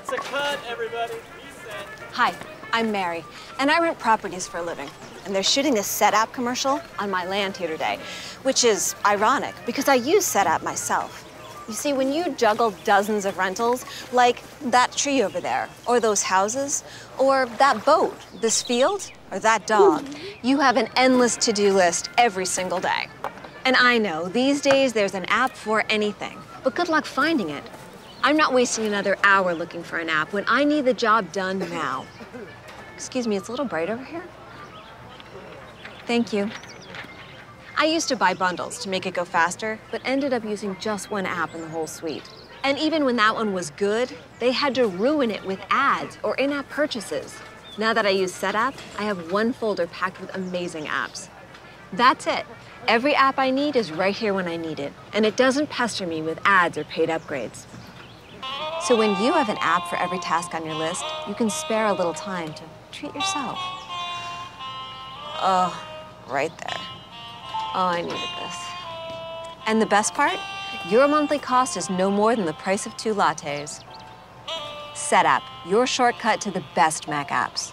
That's a cut, everybody. Hi, I'm Mary, and I rent properties for a living. And they're shooting this Setapp commercial on my land here today, which is ironic because I use Setapp myself. You see, when you juggle dozens of rentals, like that tree over there, or those houses, or that boat, this field, or that dog, you have an endless to-do list every single day. And I know, these days there's an app for anything, but good luck finding it. I'm not wasting another hour looking for an app when I need the job done now. Excuse me, it's a little bright over here. Thank you. I used to buy bundles to make it go faster, but ended up using just one app in the whole suite. And even when that one was good, they had to ruin it with ads or in-app purchases. Now that I use Setapp, I have one folder packed with amazing apps. That's it. Every app I need is right here when I need it, and it doesn't pester me with ads or paid upgrades. So when you have an app for every task on your list, you can spare a little time to treat yourself. Oh, right there. Oh, I needed this. And the best part? Your monthly cost is no more than the price of two lattes. Setapp, your shortcut to the best Mac apps.